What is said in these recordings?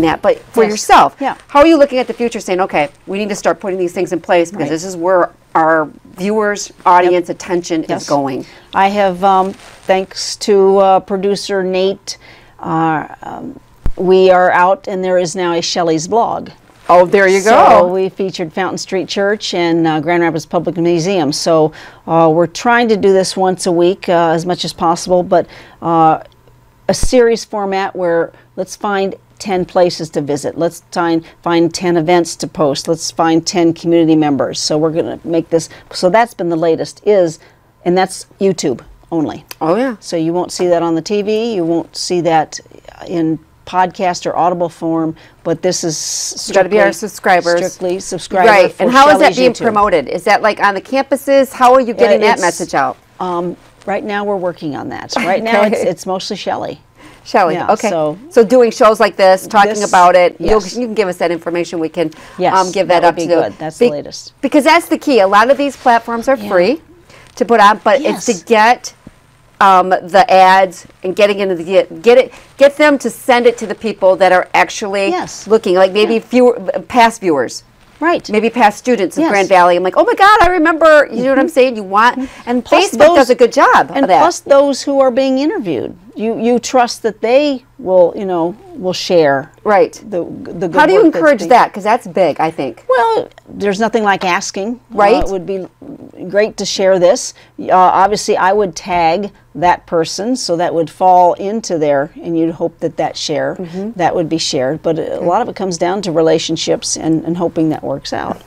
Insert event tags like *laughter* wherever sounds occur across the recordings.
doing that, but for Yes. yourself, Yeah. how are you looking at the future saying, okay, we need to start putting these things in place because Right. this is where our viewers, audience, attention Yes. is going. I have, um, thanks to uh, producer Nate, uh, um, we are out and there is now a Shelley's blog. Oh, there you So go. we featured Fountain Street Church and uh, Grand Rapids Public Museum. So uh, we're trying to do this once a week uh, as much as possible, but uh, a series format where let's find 10 places to visit. Let's find, find 10 events to post. Let's find 10 community members. So we're going to make this. So that's been the latest is, and that's YouTube only. oh yeah. So you won't see that on the TV. You won't see that in podcast or audible form. But this is Gotta be our subscribers. Strictly subscriber. Right. And how is that being YouTube. promoted? Is that like on the campuses? How are you getting uh, that message out? Um, right now we're working on that. Right now it's, Okay. it's mostly Shelley. Shelley. Yeah, okay. so- So, doing shows like this, talking This- about it, yes. you'll, can give us that information. We can Yes, um, give that that, up be to good. That's the latest. Because that's the key. A lot of these platforms are free to put on, but it's to get um, the ads and getting into the get, get it get them to send it to the people that are actually Yes. looking, like maybe fewer past viewers. Right. Maybe past students of Yes. Mm-hmm. Grand Valley. I'm like, oh my God, I remember. You know what I'm saying? You want, and Plus Facebook those- does a good job and of that. plus those who are being interviewed. You you trust that they will you know will share right. the the good How do you encourage that? Because that's big, I think. Well, there's nothing like asking. Uh, Right. it would be great to share this. Uh, obviously, I would tag that person, so that would fall into there, and you'd hope that that share Mm-hmm. that would be shared. But a lot of it comes down to relationships and, and hoping that works out.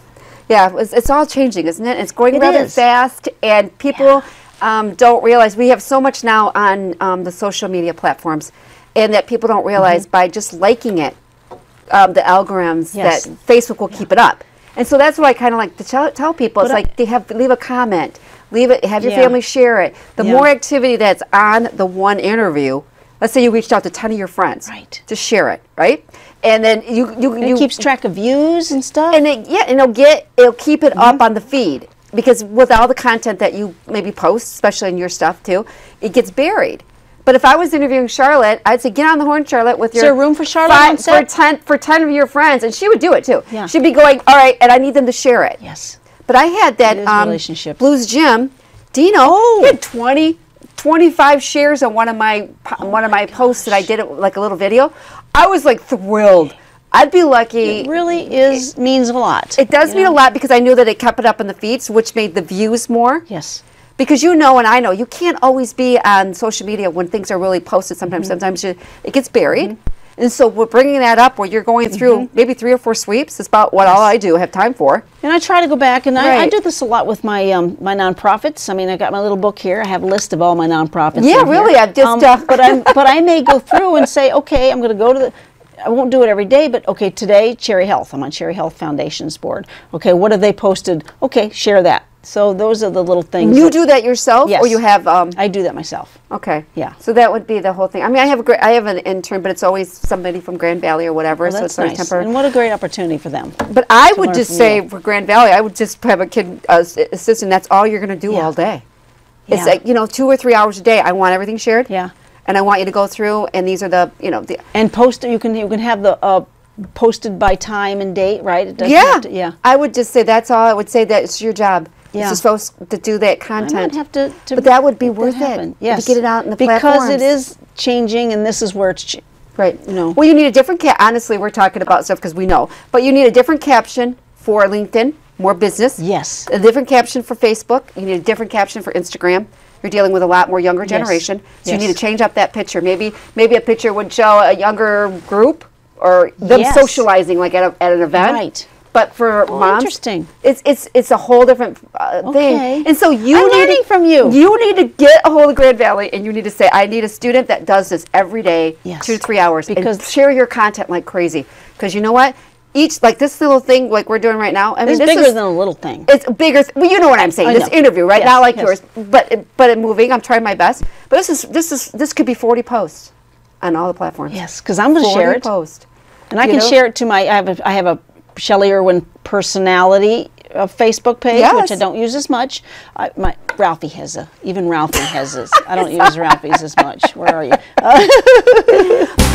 Yeah, it's, it's all changing, isn't it? It's going It rather is. fast, and people um, don't realize we have so much now on um, the social media platforms, and that people don't realize by just liking it, um, the algorithms. Yes. that Facebook will keep it up. And so that's why I kind of like to tell, tell people. It's I- like they have leave a comment, leave it, have your Yeah. family share it. The Yeah. more activity that's on the one interview. Let's say you reached out to ten of your friends Right. to share it, right? And then you you And you it keeps track of views and stuff. and it, yeah, and it'll get it'll keep it Mm-hmm. up on the feed because with all the content that you maybe post, especially in your stuff too, it gets buried. But if I was interviewing Charlotte, I'd say get on the horn, Charlotte, with your there room for Charlotte five, on for ten for ten of your friends, and she would do it too. Yeah. She'd be going, all right, and I need them to share it. yes. But I had that It is um, relationships. Blues Gym, Dino. Oh. He had 20, 25 shares on one of my po- one of my posts that I did it like a little video. I was like thrilled. I'd be lucky. It really is means a lot. It does mean know? a lot because I knew that it kept it up in the feeds, which made the views more. Yes. Because you know, and I know, you can't always be on social media when things are really posted. Sometimes, Mm-hmm. sometimes you, it gets buried. And so we're bringing that up where you're going through Mm-hmm. maybe three or four sweeps. It's about what all I do have time for. And I try to go back, and I, I do this a lot with my um, my nonprofits. I mean, I got my little book here. I have a list of all my nonprofits. Yeah, in here. really, I've just, Um, uh, but I *laughs* but I may go through and say, okay, I'm going to go to the. I won't do it every day, but okay, today Cherry Health. I'm on Cherry Health Foundation's board. Okay, what have they posted? Okay, share that. So those are the little things. You do that yourself, or you have? Um, I do that myself. okay. Yeah. So that would be the whole thing. I mean, I have a great, I have an intern, but it's always somebody from Grand Valley or whatever. Well, so that's it's nice. temporary. And what a great opportunity for them. But I would just say you. for Grand Valley, I would just have a kid uh, assistant. That's all you're going to do Yeah. all day. Yeah. It's like you know, two or three hours a day. I want everything shared. Yeah. And I want you to go through, and these are the you know the And post you can you can have the uh, posted by time and date, right? It yeah to- yeah. I would just say that's all. I would say that it's your job. Yeah. It's supposed to do that I content. might have to, to but that would be worth it. Yes, To get it out in the public. because platforms. it is changing, and this is where it's. Ch- Right. you know. Well, you need a different cap. Honestly, we're talking about stuff because we know, but you need a different caption for LinkedIn, more business. Yes. A different caption for Facebook. You need a different caption for Instagram. You're dealing with a lot more younger generation, so you need to change up that picture. Maybe maybe a picture would show a younger group or them Yes. socializing like at, a, at an event. Right. But for moms, interesting. It's it's it's a whole different uh, Okay. thing. And so you I'm need learning to, from you. You need to get a hold of Grand Valley, and you need to say, I need a student that does this every day, Yes. two to three hours, Because- and share your content like crazy. Because you know what? Each like this little thing like we're doing right now. I mean, It's this bigger is, than a little thing. it's bigger. Well, you know what I'm saying. This interview, right? Yes, Not like yes. yours, but it- but in moving, I'm trying my best. But this is this is this could be 40 posts on all the platforms. Yes, because I'm going to share it, post. and I can know? share it to my. I have a, I have a Shelley Irwin personality uh, Facebook page, which I don't use as much. I, my Ralphie has a. Even Ralphie has this. I don't *laughs* use Ralphie's as much. Where are you? *laughs*